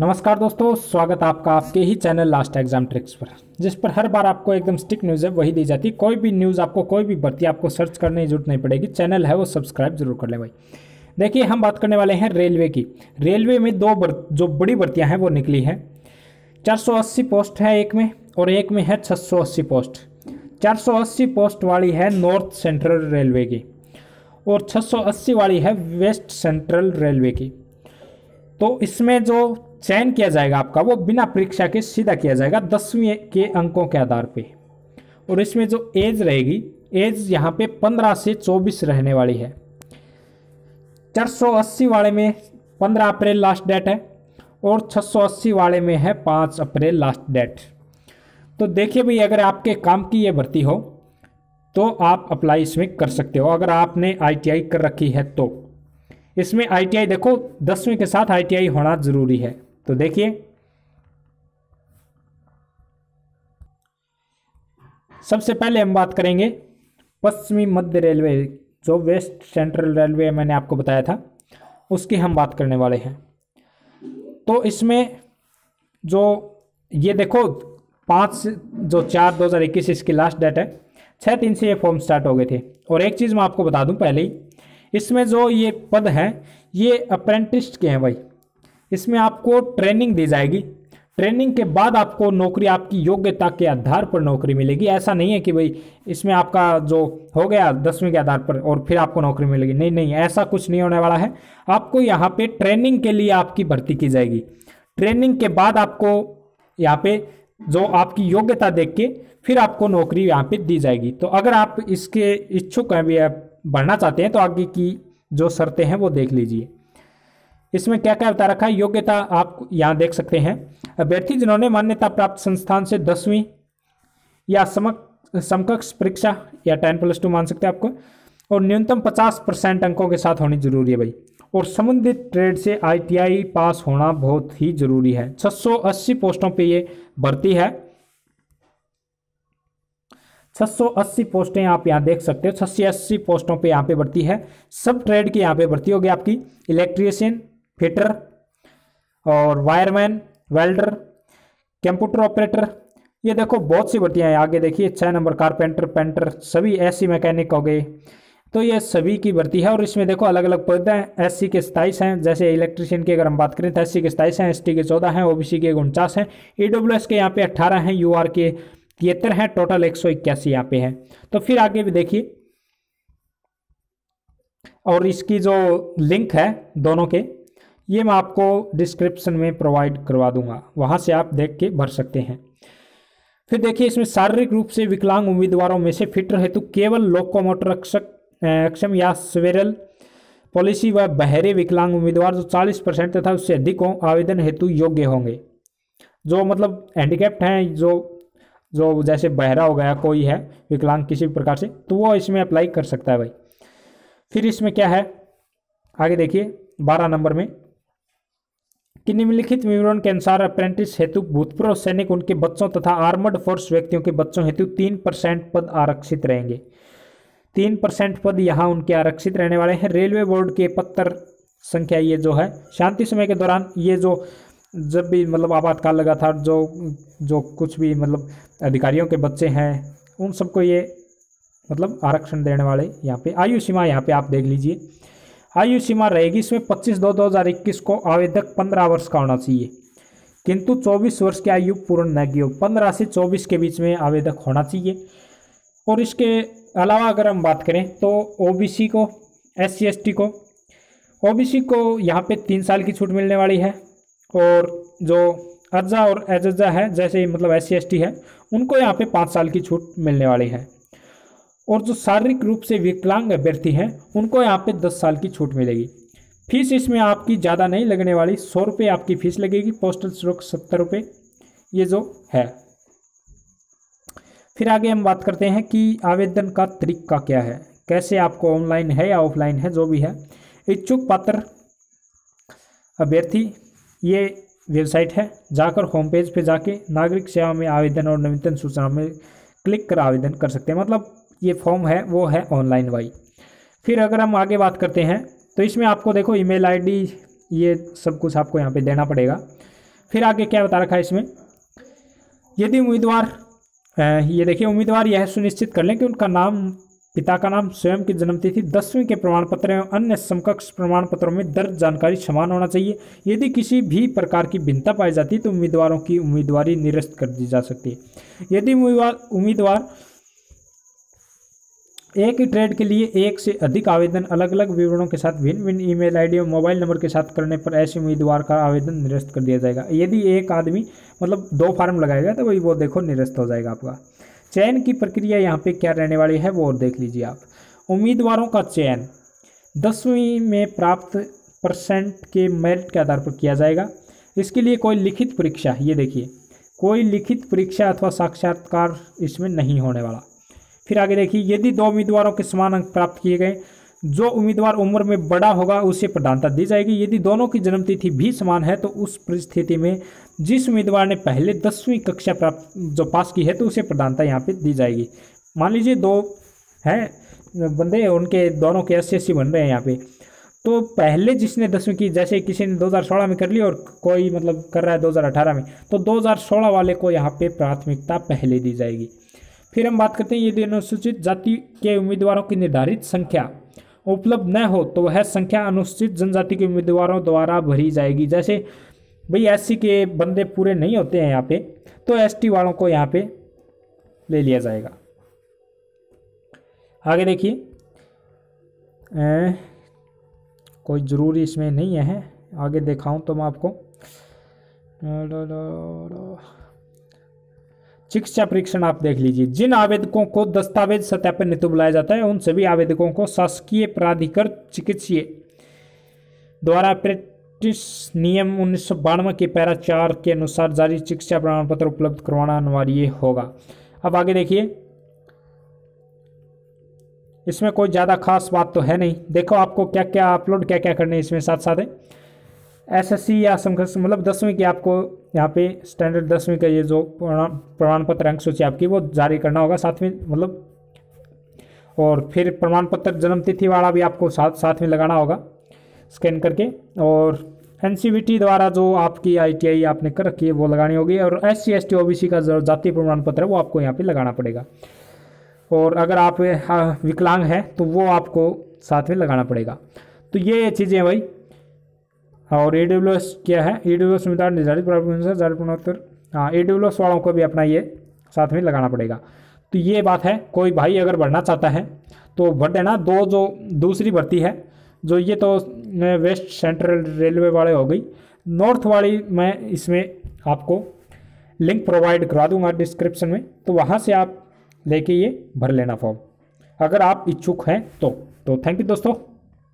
नमस्कार दोस्तों स्वागत आपका आपके ही चैनल लास्ट एग्ज़ाम ट्रिक्स पर जिस पर हर बार आपको एकदम स्टिक न्यूज़ है वही दी जाती है। कोई भी न्यूज़ आपको कोई भी भर्ती आपको सर्च करने की ज़रूरत नहीं पड़ेगी। चैनल है वो सब्सक्राइब ज़रूर कर ले भाई। देखिए हम बात करने वाले हैं रेलवे की। रेलवे में दो बर, जो बड़ी भर्तियाँ हैं वो निकली हैं। 480 पोस्ट है एक में और एक में है 680 पोस्ट 480 पोस्ट वाली है नॉर्थ सेंट्रल रेलवे की और 680 वाली है वेस्ट सेंट्रल रेलवे की। तो इसमें जो चयन किया जाएगा आपका, वो बिना परीक्षा के सीधा किया जाएगा दसवीं के अंकों के आधार पे। और इसमें जो एज रहेगी, एज यहाँ पे पंद्रह से चौबीस रहने वाली है। 480 वाले में 15 अप्रैल लास्ट डेट है और 680 वाले में है 5 अप्रैल लास्ट डेट तो देखिए भाई, अगर आपके काम की ये भर्ती हो तो आप अप्लाई इसमें कर सकते हो। अगर आपने आईटीआई कर रखी है तो। इसमें आईटीआई देखो, दसवीं के साथ आईटीआई होना ज़रूरी है। तो देखिए। सबसे पहले हम बात करेंगे पश्चिमी मध्य रेलवे, जो वेस्ट सेंट्रल रेलवे मैंने आपको बताया था, उसकी हम बात करने वाले हैं। तो इसमें जो, ये देखो, पाँच जो चार दो हज़ार इक्कीस, इसकी लास्ट डेट है छः तीन से ये फॉर्म स्टार्ट हो गए थे। और एक चीज़ मैं आपको बता दूँ पहले ही इसमें जो ये पद हैं, ये अप्रेंटिस के हैं भाई। इसमें आपको ट्रेनिंग दी जाएगी। ट्रेनिंग के बाद आपको नौकरी, आपकी योग्यता के आधार पर नौकरी मिलेगी। ऐसा नहीं है कि भाई इसमें आपका जो हो गया दसवीं के आधार पर और फिर आपको नौकरी मिलेगी। नहीं नहीं, ऐसा कुछ नहीं होने वाला है। आपको यहाँ पे ट्रेनिंग के लिए आपकी भर्ती की जाएगी। ट्रेनिंग के बाद आपको यहाँ पे जो आपकी योग्यता देख के फिर आपको नौकरी यहाँ पे दी जाएगी। तो अगर आप इसके इच्छुक हैं, भी बढ़ना चाहते हैं तो आगे की जो शर्तें हैं वो देख लीजिए। इसमें क्या क्या बता रखा है? योग्यता आप यहाँ देख सकते हैं। अभ्यर्थी जिन्होंने मान्यता प्राप्त संस्थान से दसवीं या समक, समकक्ष परीक्षा या टेन प्लस टू मान सकते हैं आपको। और न्यूनतम पचास परसेंट अंकों के साथ होनी ज़रूरी है भाई। और संबंधित ट्रेड से आईटीआई पास होना बहुत ही ज़रूरी है। 680 पोस्टों पे ये भर्ती है। 680 पोस्टें आप यहाँ देख सकते हो। छः अस्सी पोस्टों पे यहाँ पे भर्ती है। सब ट्रेड की यहाँ पे भर्ती होगी आपकी। इलेक्ट्रिशियन, फिटर और वायरमैन, वेल्डर, कंप्यूटर ऑपरेटर। ये देखो, बहुत सी भर्तियाँ हैं। आगे देखिए छः नंबर कारपेंटर, पेंटर, सभी ऐसी मैकेनिक हो गए। तो ये सभी की भर्ती है और इसमें देखो अलग अलग पद हैं। एस सी के सताईस हैं। जैसे इलेक्ट्रिशियन की अगर हम बात करें तो एस सी के सताईस हैं एस टी के चौदह हैं, ओबीसी के उनचास हैं। ई के यहाँ पे अट्ठारह हैं यू आर के तिहत्तर हैं टोटल एक सौ इक्यासी यहाँ पे है। तो फिर आगे भी देखिए। और इसकी जो लिंक है दोनों के, ये मैं आपको डिस्क्रिप्शन में प्रोवाइड करवा दूँगा। वहाँ से आप देख के भर सकते हैं। फिर देखिए, इसमें शारीरिक रूप से विकलांग उम्मीदवारों में से फिटर हेतु केवल लोकोमोटर अक्षम या स्वेरल पॉलिसी व बहरे विकलांग उम्मीदवार जो 40 परसेंट तथा उससे अधिक हों, आवेदन हेतु योग्य होंगे। जो मतलब हैंडीकैप्ट हैं, जो जो जैसे बहरा हो गया, कोई है, विकलांग किसी भी प्रकार से तो वो इसमें अप्लाई कर सकता है भाई। फिर इसमें क्या है? आगे देखिए, बारह नंबर में, कि निम्नलिखित विवरण के अनुसार अप्रेंटिस हेतु भूतपूर्व सैनिक, उनके बच्चों तथा आर्मड फोर्स व्यक्तियों के बच्चों हेतु तीन परसेंट पद आरक्षित रहेंगे। तीन परसेंट पद यहाँ उनके आरक्षित रहने वाले हैं। रेलवे बोर्ड के पत्र संख्या ये जो है, शांति समय के दौरान ये जो जब भी मतलब आपातकाल लगा था जो जो कुछ भी मतलब अधिकारियों के बच्चे हैं, उन सबको ये मतलब आरक्षण देने वाले यहाँ पे, आयु सीमा यहाँ पे आप देख लीजिए। आयु सीमा रहेगी इसमें पच्चीस दो दो हज़ार इक्कीस को आवेदक पंद्रह वर्ष का होना चाहिए। किंतु चौबीस वर्ष की आयु पूर्ण न की हो, पंद्रह से चौबीस के बीच में आवेदक होना चाहिए। और इसके अलावा अगर हम बात करें तो ओबीसी को एस सी को, ओबीसी को यहाँ पे तीन साल की छूट मिलने वाली है। और जो अज्जा और एजजा है, जैसे मतलब एस सी है, उनको यहाँ पे पाँच साल की छूट मिलने वाली है। और जो शारीरिक रूप से विकलांग अभ्यर्थी हैं, उनको यहाँ पे दस साल की छूट मिलेगी। फ़ीस इसमें आपकी ज़्यादा नहीं लगने वाली, सौ रुपये आपकी फ़ीस लगेगी, पोस्टल शुल्क सत्तर रुपये, ये जो है। फिर आगे हम बात करते हैं कि आवेदन का तरीका क्या है, कैसे आपको ऑनलाइन है या ऑफलाइन है, जो भी है। इच्छुक पात्र अभ्यर्थी ये वेबसाइट है। जाकर होम पेज पे जाके नागरिक सेवा में आवेदन और नवीनतम सूचना में क्लिक कर आवेदन कर सकते हैं। मतलब ये फॉर्म है, वो है ऑनलाइन वाई। फिर अगर हम आगे बात करते हैं तो इसमें आपको देखो ईमेल आईडी, ये सब कुछ आपको यहाँ पे देना पड़ेगा। फिर आगे क्या बता रखा है इसमें? यदि उम्मीदवार ये देखिए, उम्मीदवार यह सुनिश्चित कर लें कि उनका नाम पिता का नाम स्वयं की जन्मतिथि, दसवीं के प्रमाण पत्र एवं अन्य समकक्ष प्रमाण पत्रों में दर्ज जानकारी समान होना चाहिए। यदि किसी भी प्रकार की भिन्नता पाई जाती है तो उम्मीदवारों की उम्मीदवारी निरस्त कर दी जा सकती है। यदि उम्मीदवार एक ही ट्रेड के लिए एक से अधिक आवेदन अलग अलग विवरणों के साथ भिन्न भिन्न ईमेल आईडी और मोबाइल नंबर के साथ करने पर ऐसे उम्मीदवार का आवेदन निरस्त कर दिया जाएगा। यदि एक आदमी मतलब दो फार्म लगाएगा तो वही वो देखो निरस्त हो जाएगा आपका। चयन की प्रक्रिया यहाँ पे क्या रहने वाली है वो और देख लीजिए आप। उम्मीदवारों का चयन। दसवीं में प्राप्त परसेंट के मेरिट के आधार पर किया जाएगा। इसके लिए कोई लिखित परीक्षा, ये देखिए, कोई लिखित परीक्षा अथवा साक्षात्कार इसमें नहीं होने वाला। फिर आगे देखिए, यदि दो उम्मीदवारों के समान अंक प्राप्त किए गए जो उम्मीदवार उम्र में बड़ा होगा, उसे प्रधानता दी जाएगी। यदि दोनों की जन्मतिथि भी समान है तो उस परिस्थिति में जिस उम्मीदवार ने पहले दसवीं कक्षा प्राप्त, जो पास की है तो उसे प्रधानता यहाँ पे दी जाएगी। मान लीजिए दो हैं, बंदे उनके दोनों के एस अस्सी बन रहे हैं यहाँ पे। तो पहले जिसने दसवीं की, जैसे किसी ने 2016 में कर ली और कोई मतलब कर रहा है 2018 में तो 2016 वाले को यहाँ पे प्राथमिकता पहले दी जाएगी। फिर हम बात करते हैं, यदि अनुसूचित जाति के उम्मीदवारों की निर्धारित संख्या। उपलब्ध न हो तो वह संख्या अनुसूचित जनजाति के उम्मीदवारों द्वारा भरी जाएगी। जैसे, भाई एससी के बंदे पूरे नहीं होते हैं यहाँ पे तो एसटी वालों को यहाँ पे ले लिया जाएगा। आगे देखिए कोई ज़रूरी इसमें नहीं है, आगे दिखाऊँ तो मैं आपको। शिक्षा परीक्षण आप देख लीजिए। जिन आवेदकों को दस्तावेज़ सत्यापन हेतु बुलाया जाता है उन सभी आवेदकों को शासकीय प्राधिकृत चिकित्सीय द्वारा प्रेटिस नियम उन्नीस सौ बानवे के पैरा चार के अनुसार जारी चिकित्सा प्रमाण पत्र उपलब्ध करवाना अनिवार्य होगा। अब आगे देखिए। इसमें कोई ज़्यादा खास बात तो है नहीं। देखो आपको क्या क्या अपलोड क्या क्या करने इसमें साथ साथ है एसएससी या समकक्ष मतलब दसवीं की आपको यहाँ पे स्टैंडर्ड दसवीं का ये जो प्रमाण पत्र अंक सूची आपकी वो जारी करना होगा में मतलब। और फिर प्रमाण पत्र जन्म तिथि वाला भी आपको साथ साथ में लगाना होगा स्कैन करके। और एनसीबीटी द्वारा जो आपकी आईटीआई आपने कर रखी है, वो लगानी होगी। और S C S T O B C का जो जाति प्रमाण पत्र है, वो आपको यहाँ पे लगाना पड़ेगा। और अगर आप विकलांग हैं तो वो आपको साथ में लगाना पड़ेगा। तो ये चीज़ें भाई। और ए डब्ल्यू एस क्या है? ई डब्ल्यू एस संविधान निर्धारित जारी प्रमाणपत्र हाँ ए डब्ल्यू एस वालों को भी अपना ये साथ में लगाना पड़ेगा। तो ये बात है, कोई भाई अगर बढ़ना चाहता है तो भर देना दो जो दूसरी भर्ती है, जो ये तो वेस्ट सेंट्रल रेलवे वाले हो गई। नॉर्थ वाली मैं इसमें आपको लिंक प्रोवाइड करा दूँगा डिस्क्रिप्शन में तो वहाँ से आप लेके ये भर लेना फॉर्म अगर आप इच्छुक हैं तो तो थैंक यू दोस्तों।